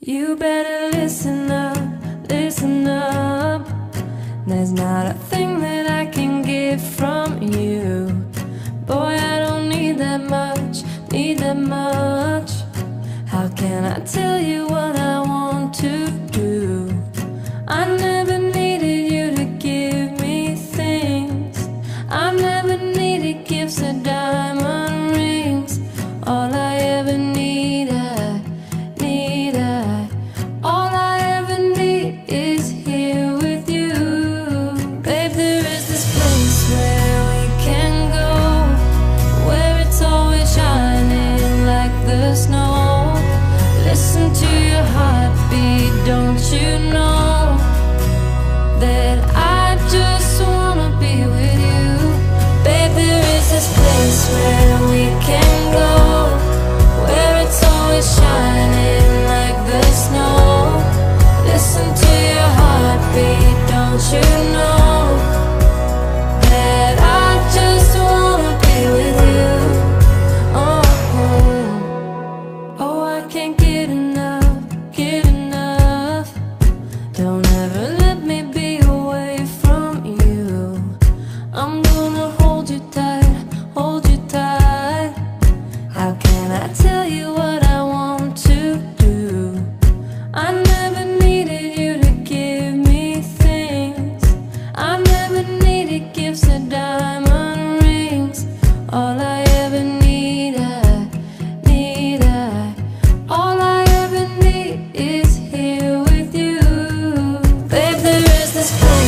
You better listen up, listen up. There's not a thing that I can give from you. Boy, I don't need that much, need that much. How can I tell you what I want to do? I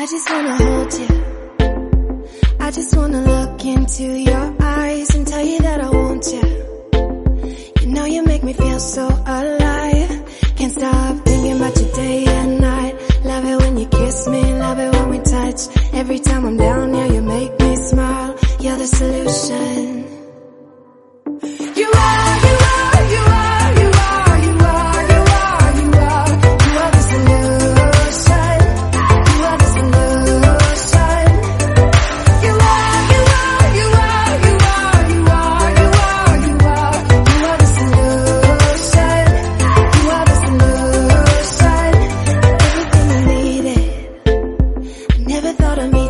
I just wanna hold you. I just wanna look into your eyes and tell you that I want you. You know you make me feel so alive.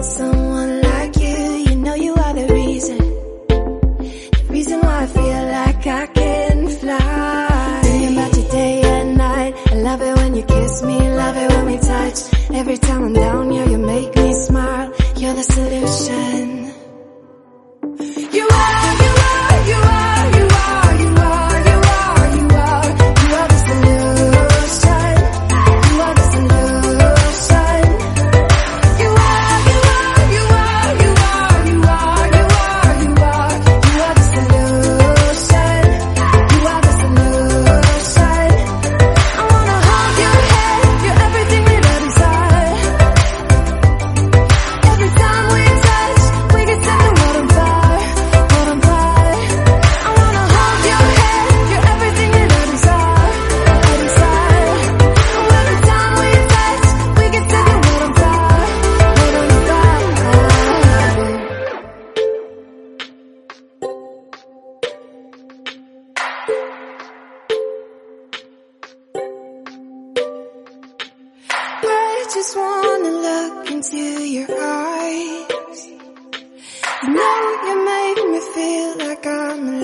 someone like you. You know you are the reason, the reason why I feel like I can fly. And night. I love it when you kiss me, love it when we touch. Every time I'm down. wanna look into your eyes. You know you made me feel like I'm alive.